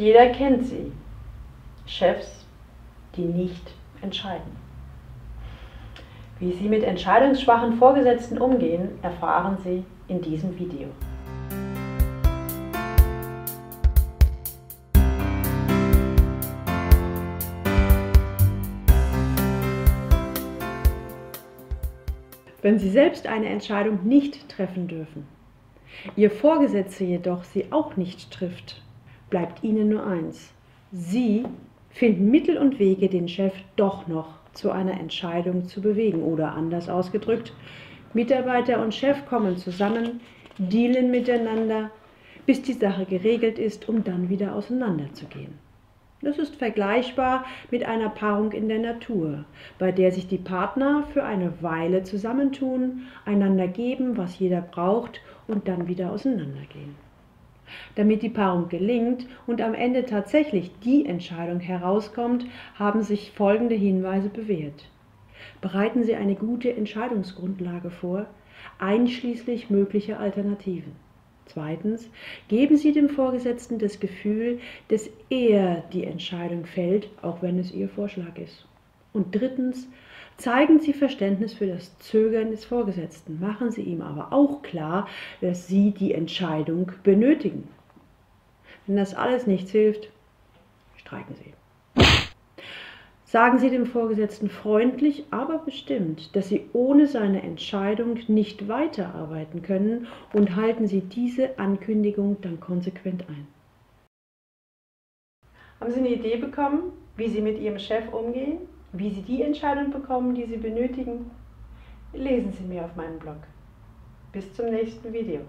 Jeder kennt sie. Chefs, die nicht entscheiden. Wie Sie mit entscheidungsschwachen Vorgesetzten umgehen, erfahren Sie in diesem Video. Wenn Sie selbst eine Entscheidung nicht treffen dürfen, Ihr Vorgesetzter jedoch sie auch nicht trifft, bleibt Ihnen nur eins. Sie finden Mittel und Wege, den Chef doch noch zu einer Entscheidung zu bewegen. Oder anders ausgedrückt, Mitarbeiter und Chef kommen zusammen, dealen miteinander, bis die Sache geregelt ist, um dann wieder auseinanderzugehen. Das ist vergleichbar mit einer Paarung in der Natur, bei der sich die Partner für eine Weile zusammentun, einander geben, was jeder braucht und dann wieder auseinandergehen. Damit die Paarung gelingt und am Ende tatsächlich die Entscheidung herauskommt, haben sich folgende Hinweise bewährt. Bereiten Sie eine gute Entscheidungsgrundlage vor, einschließlich möglicher Alternativen. Zweitens, geben Sie dem Vorgesetzten das Gefühl, dass er die Entscheidung fällt, auch wenn es Ihr Vorschlag ist. Und drittens, zeigen Sie Verständnis für das Zögern des Vorgesetzten. Machen Sie ihm aber auch klar, dass Sie die Entscheidung benötigen. Wenn das alles nichts hilft, streiken Sie. Sagen Sie dem Vorgesetzten freundlich, aber bestimmt, dass Sie ohne seine Entscheidung nicht weiterarbeiten können und halten Sie diese Ankündigung dann konsequent ein. Haben Sie eine Idee bekommen, wie Sie mit Ihrem Chef umgehen? Wie Sie die Entscheidung bekommen, die Sie benötigen? Lesen Sie mir auf meinem Blog. Bis zum nächsten Video.